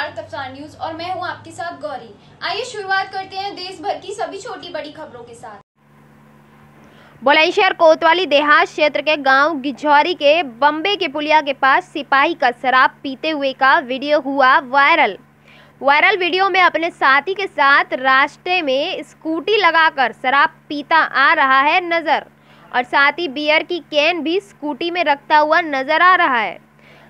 Bharat Afsan news और मैं हूँ आपके साथ गौरी। आइए शुरुआत करते हैं देश भर की सभी छोटी बड़ी खबरों के साथ। बुलंदशहर कोतवाली देहात क्षेत्र के गाँव गिझौरी के बम्बे के पुलिया के पास सिपाही का शराब पीते हुए का वीडियो हुआ वायरल। वायरल वीडियो में अपने साथी के साथ रास्ते में स्कूटी लगाकर शराब पीता आ रहा है नज़र, और साथ बियर की कैन भी स्कूटी में रखता हुआ नज़र आ रहा है।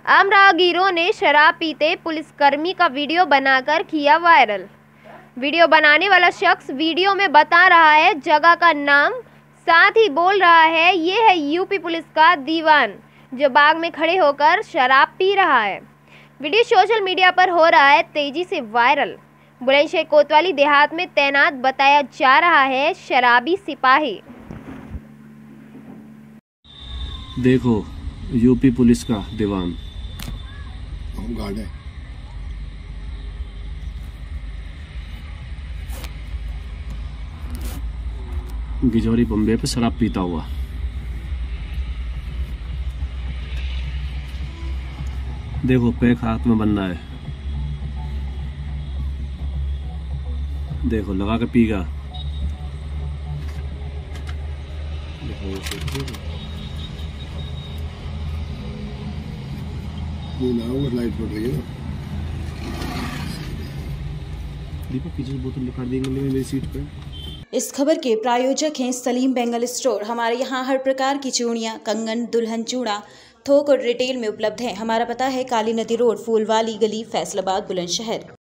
आम राहगीरों ने शराब पीते पुलिसकर्मी का वीडियो बनाकर किया वायरल। वीडियो बनाने वाला शख्स वीडियो में बता रहा है, जगह का नाम साथ ही बोल रहा है, ये है यूपी पुलिस का दीवान, जो बाग में खड़े होकर शराब पी रहा है। वीडियो सोशल मीडिया पर हो रहा है, तेज़ी से वायरल। बुलंदशहर कोतवाली देहात में तैनात बताया जा रहा है, शराबी सिपाही। देखो, यूपी पुलिस का दीवान। होम गार्ड है गिजौरी बम्बे पे शराब पीता हुआ। देखो, पैक हाथ में बंदा है। देखो, लगा के पीगा। ये ना वो लाइट पड़ रही है ना दीपक पीछे बोतल निकाल देंगे मेरी सीट पे? इस खबर के प्रायोजक हैं सलीम बेंगल स्टोर। हमारे यहाँ हर प्रकार की चूड़ियाँ कंगन दुल्हन चूड़ा थोक और रिटेल में उपलब्ध है। हमारा पता है काली नदी रोड फूलवाली गली फैसलाबाद बुलंदशहर।